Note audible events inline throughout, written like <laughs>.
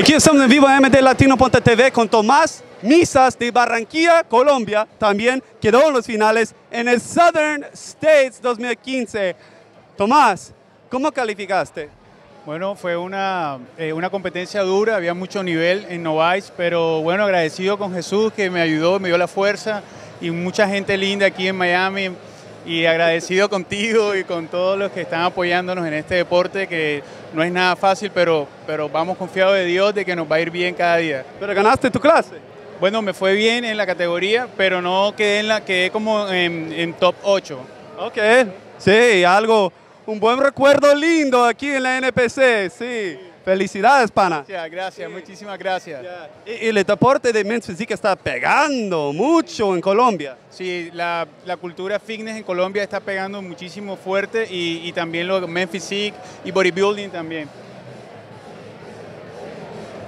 Aquí estamos en vivo en mdlatino.tv con Tomás Misas de Barranquilla, Colombia. También quedó en los finales en el Southern States 2015. Tomás, ¿cómo calificaste? Bueno, fue una, eh, una competencia dura, había mucho nivel en Novice, pero bueno, agradecido con Jesús que me ayudó, me dio la fuerza y mucha gente linda aquí en Miami y agradecido contigo y con todos los que están apoyándonos en este deporte que no es nada fácil, pero, pero vamos confiados de Dios de que nos va a ir bien cada día. Pero ganaste tu clase. Bueno, me fue bien en la categoría, pero no quedé en la quedé como en, en top 8. Ok, sí, algo, un buen recuerdo lindo aquí en la NPC, sí. Felicidades, pana. Gracias, gracias, muchísimas gracias. Y, y el deporte de Men's Physique está pegando mucho en Colombia. Sí, la, la cultura fitness en Colombia está pegando muchísimo fuerte y, y también lo men physique y bodybuilding también.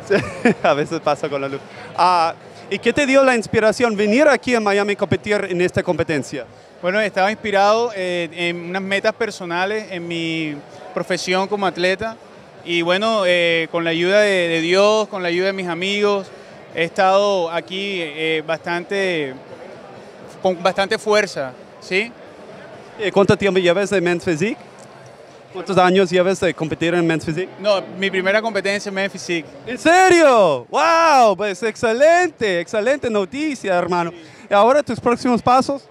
Sí, <laughs> a veces pasa con la luz. Ah, ¿Y qué te dio la inspiración venir aquí a Miami a competir en esta competencia? Bueno, estaba inspirado eh, en unas metas personales en mi profesión como atleta y bueno, eh, con la ayuda de, de Dios, con la ayuda de mis amigos, he estado aquí eh, bastante, con bastante fuerza, ¿sí? ¿Y ¿Cuánto tiempo llevas de Men's Physique? ¿Cuántos años llevas de competir en Men's Physique? No, mi primera competencia en Men Physique. ¿En serio? ¡Wow! Pues excelente, excelente noticia, hermano. ¿Y ahora tus próximos pasos?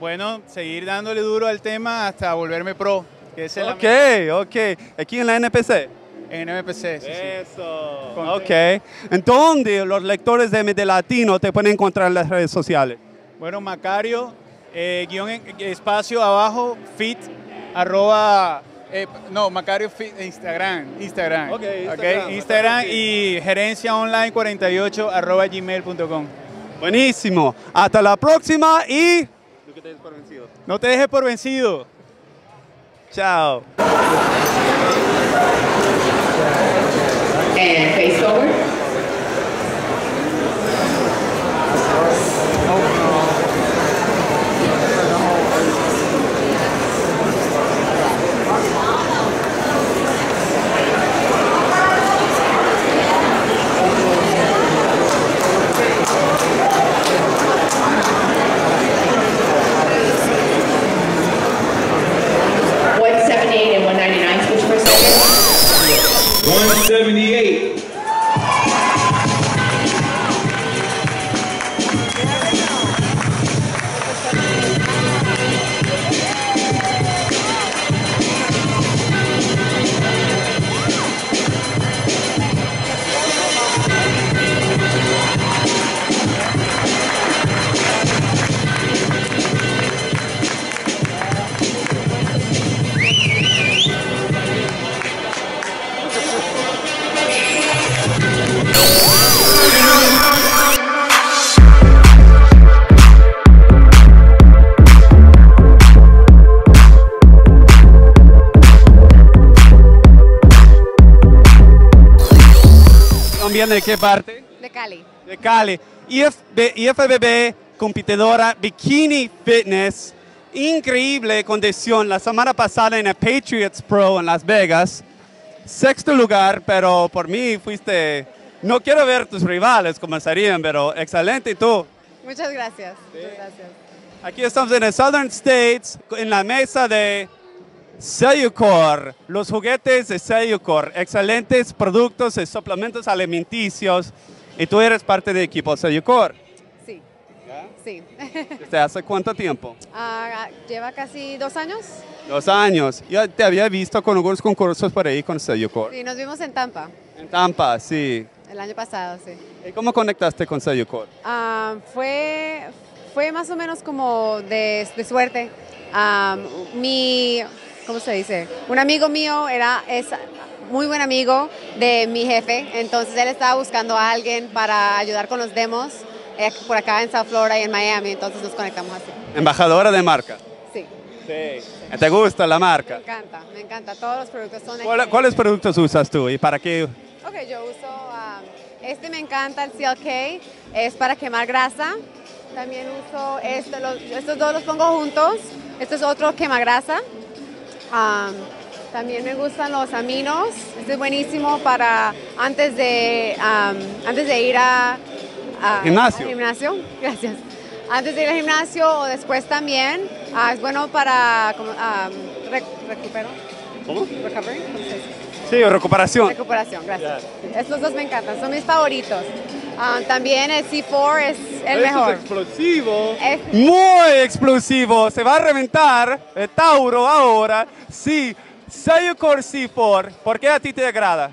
Bueno, seguir dándole duro al tema hasta volverme pro, que es la Ok, ok. Aquí en la NPC. En NPC. sí. Eso. Con- Ok. ¿En dónde los lectores de MD Latino te pueden encontrar en las redes sociales? Bueno, Macario, eh, guion en- espacio abajo, fit, arroba, eh, no, Macario fit, Instagram, Instagram. Ok, ok, Instagram, Instagram Macario y gerencia online 48 arroba gmail.com. Buenísimo. Hasta la próxima y... No te dejes por vencido. Chao. And face ¿También de qué parte? De Cali. De Cali. IFB, IFBB, competidora Bikini Fitness. Increíble condición. La semana pasada en el Patriots Pro en Las Vegas. Sexto lugar, pero por mí fuiste... No quiero ver tus rivales como serían, pero excelente ¿y tú. Muchas gracias. Muchas gracias. Aquí estamos en el Southern States, en la mesa de Cellucor, los juguetes de Cellucor, excelentes productos y suplementos alimenticios. Y tú eres parte del equipo Cellucor. Sí. Sí. <laughs> ¿Desde hace cuánto tiempo? Ah, ¿Lleva casi dos años? Dos años. Yo te había visto con algunos concursos por ahí con Cellucor. Sí, nos vimos en Tampa En Tampa, sí. el año pasado, sí. ¿Y cómo conectaste con Cellucor? Ah, fue, fue más o menos como de, de suerte. Ah, mi ¿cómo se dice? Un amigo mío era, es muy buen amigo de mi jefe, entonces él estaba buscando a alguien para ayudar con los demos eh, por acá en South Florida y en Miami, entonces nos conectamos así. Embajadora de marca. Sí, ¿Te gusta la me marca? encanta, me encanta. Todos los productos son ¿Cuál- ¿Cuáles productos usas tú y para qué? Ok, yo uso, um, este me encanta, el CLK, es para quemar grasa. También uso este, los- estos dos los pongo juntos. Este es otro quema grasa. Um, también me gustan los aminos. Este es buenísimo para antes de, um, antes de ir a, a- Gimnasio. al gimnasio. <laughs> Gracias. Antes de ir al gimnasio o después también. ah, es bueno para um, rec- recupero. ¿Cómo? Recovery. Sí, recuperación. Recuperación, gracias. Estos dos me encantan, son mis favoritos. Ah, también el C4 es el mejor. explosivo. Es- Muy explosivo. Se va a reventar el Tauro ahora. Sí. Sayucor C4. ¿Por qué a ti te agrada?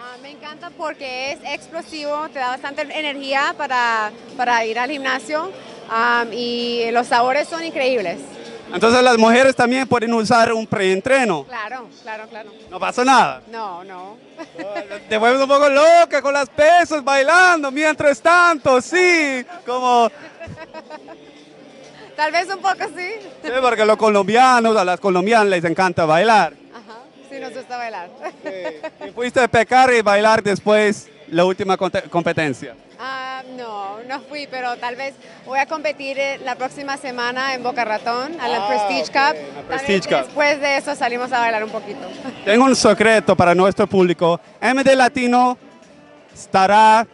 Ah, me encanta porque es explosivo, te da bastante energía para, para ir al gimnasio ah, y los sabores son increíbles. Entonces las mujeres también pueden usar un preentreno. Claro, claro, claro. No pasa nada. No, no. Te vuelves un poco loca con las pesas bailando mientras tanto, sí. Como, Tal vez un poco sí. sí, porque los colombianos, a las colombianas les encanta bailar. Ajá, sí nos gusta bailar. Y fuiste a pecar y bailar después la última competencia. Ah, no, no fui, pero tal vez voy a competir eh, la próxima semana en Boca Ratón, a la Ah, Prestige ok, Cup. la Prestige Cup. Después de eso salimos a bailar un poquito. <laughs> Tengo un secreto para nuestro público. MD Latino estará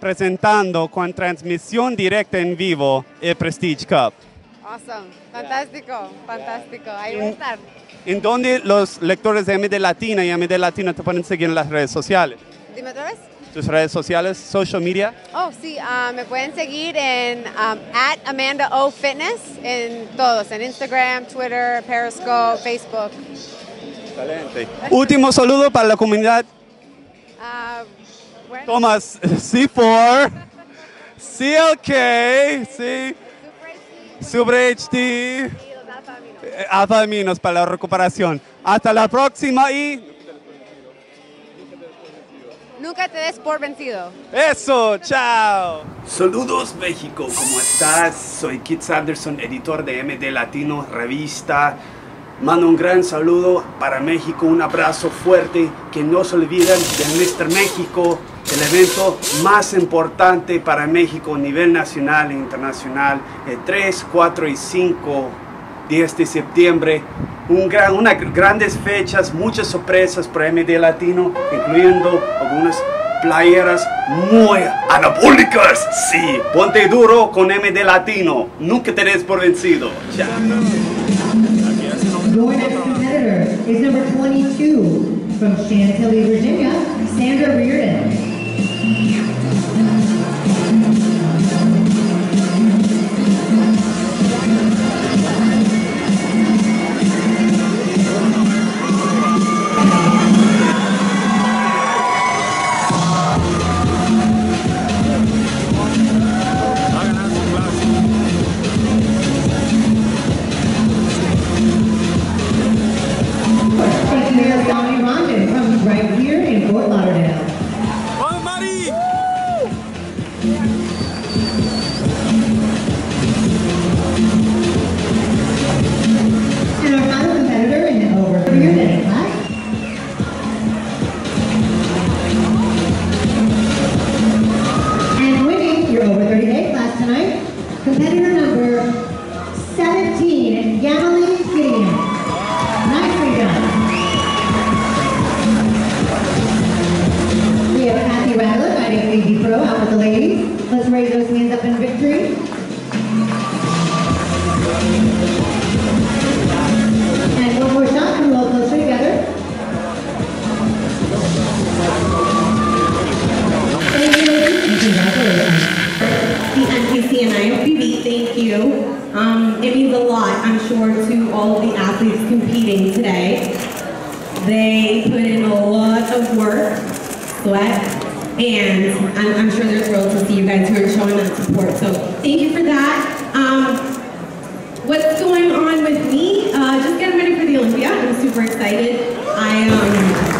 presentando con transmisión directa en vivo el Prestige Cup. Awesome, fantástico, fantástico. Ahí voy a estar. En donde los lectores de MD Latina y MD Latino te pueden seguir en las redes sociales. Dime otra vez. Tus redes sociales, social media. Oh, sí, ah, me pueden seguir en um, at Amanda O Fitness en todos, en Instagram, Twitter, Periscope, Facebook. Excelente. Último saludo para la comunidad. Ah, bueno, Thomas <laughs> C4, CLK, sí, Super Super HD alfa eh, para la recuperación. Hasta la próxima y Nunca te des por vencido. eso, chao. Saludos México, ¿cómo estás? Soy Kit Sanderson, editor de MD Latino, revista. Mando un gran saludo para México, un abrazo fuerte, que no se olviden de Mr. México, el evento más importante para México a nivel nacional e internacional, el 3, 4 y 5 10 de septiembre. Un gran, una, grandes fechas, muchas sorpresas para MD Latino, incluyendo algunas playeras muy anabólicas. Sí, ponte duro con MD Latino. Nunca te des por vencido. Your next competitor is number 22 from Chantilly, Virginia, Sandra Reardon. And Let's raise those hands up in victory. And one more shot, come a little closer together. Thank you, ladies, and thank you. Um, it means a lot, I'm sure, to all of the athletes competing today. They put in a lot of work, sweat, and I'm, I'm sure see you guys who are showing that support. So thank you for that. Um, what's going on with me? Uh, just getting ready for the Olympia. I'm super excited. I um,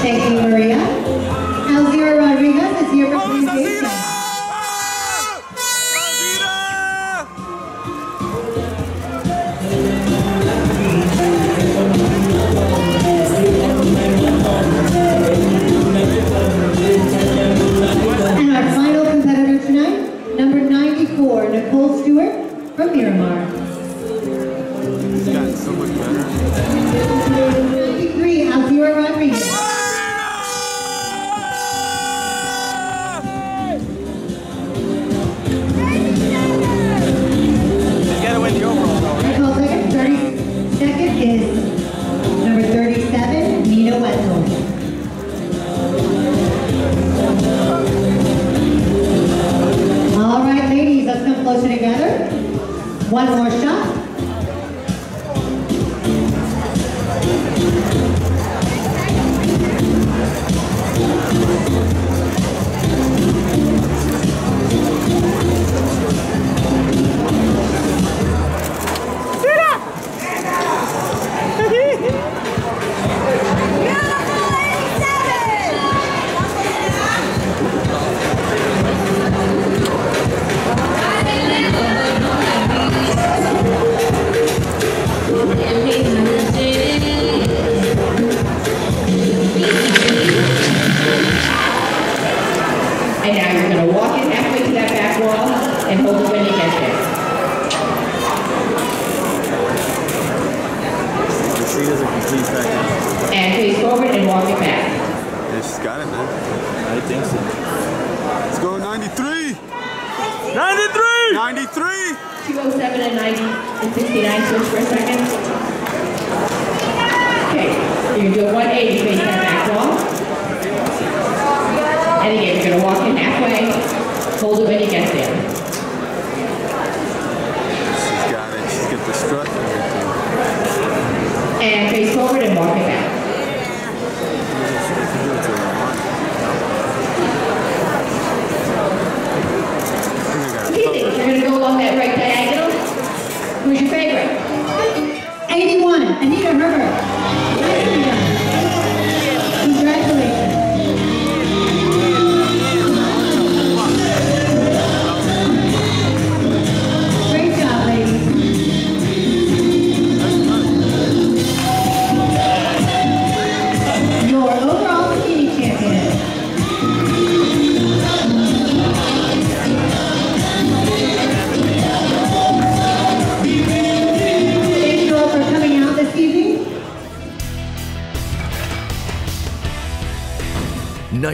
Thank you, Maria. Alzira Rodriguez is here closer together. One more shot. And face forward and walk it back. Yeah, she's got it, man. I think so. Let's go 93! 93! 93! 207 and 90 and 69, switch for a second. Okay, you're gonna do a 180 face that back wall. And again, you're gonna walk in halfway, hold it when you get there.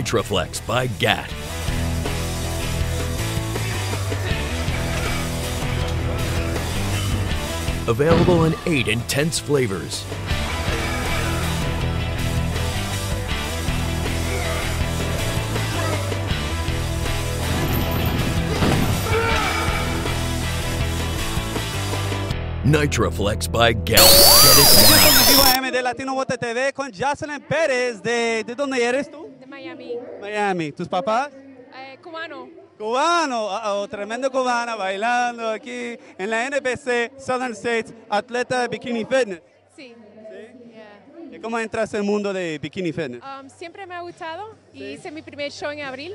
Nitroflex by GAT. Available in eight intense flavors. Nitroflex by GAT. Get it now. Latino TV con Jocelyn Pérez. ¿De, ¿De dónde eres tú? Miami. Miami. ¿Tus papás? Eh, cubano. Cubano, uh-oh, tremendo cubana bailando aquí en la NBC Southern States, atleta de Bikini Fitness. Sí. Yeah. ¿Y ¿Cómo entraste al mundo de Bikini Fitness? Um, siempre me ha gustado y hice mi primer show en abril.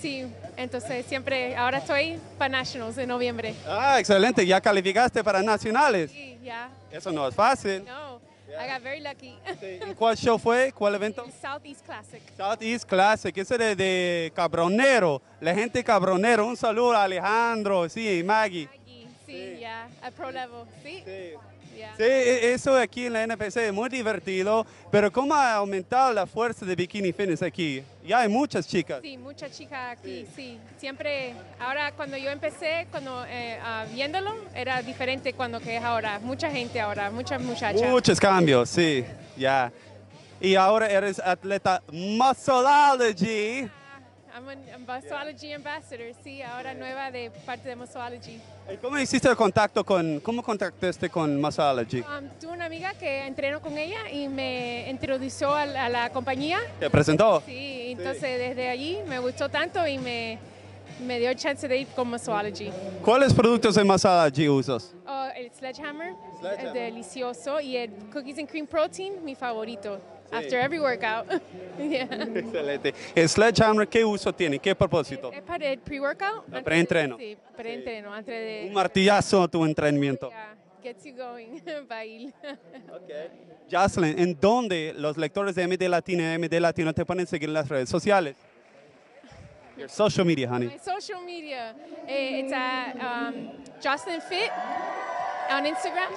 Sí. entonces siempre, ahora estoy para Nationals en noviembre. Ah, excelente, ya calificaste para nacionales. Sí, ya. Eso no es fácil. No, I got very lucky. ¿Y cuál show fue? ¿Cuál evento? El <laughs> Southeast Classic. Southeast Classic, ese de, de Cabronero, la gente Cabronero. Un saludo a Alejandro, sí, Maggie. Maggie, sí, ya. A pro level. Sí. Yeah. Sí, e- eso aquí en la NPC es muy divertido, pero ¿cómo ha aumentado la fuerza de Bikini Fitness aquí? Ya hay muchas chicas. Sí, muchas chicas aquí, sí. Siempre, ahora cuando yo empecé, cuando eh, ah, viéndolo, era diferente cuando que es ahora. Mucha gente ahora, muchas muchachas. Muchos cambios, sí, ya. Y ahora eres atleta Muscleology. I'm a Muscleology Ambassador, sí, ahora nueva de parte de Muscleology. ¿Y ¿Cómo hiciste el contacto con, cómo contactaste con Muscleology? Um, tuve una amiga que entreno con ella y me introdujo a la, a la compañía. ¿Te presentó? Sí, entonces desde allí me gustó tanto y me me dio chance de ir con Massology. ¿Cuáles productos de Masology usas? Oh, el Sledgehammer, Sledgehammer. delicioso. Y el Cookies and Cream Protein, mi favorito. After every workout. <laughs> Yeah. Excelente. ¿El Sledgehammer qué uso tiene? ¿Qué propósito? Es para el pre-workout. de- preentreno. Sí, preentreno, antes de... Un martillazo a tu entrenamiento. Yeah, gets you going, <laughs> para ir. Jocelyn, ¿en dónde los lectores de MD Latina y MD Latino te pueden seguir en las redes sociales? Your social media, honey. My social media, eh, it's at um, Jocelyn Fit on Instagram.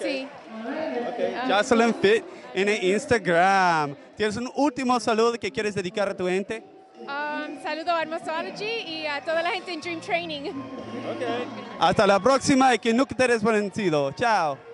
Sí. Ah, Jocelyn Fit en el Instagram. ¿Tienes un último saludo que quieres dedicar a tu gente? um, saludo a Armasology y a toda la gente en Dream Training. Hasta la próxima y que nunca te des por vencido. Chao.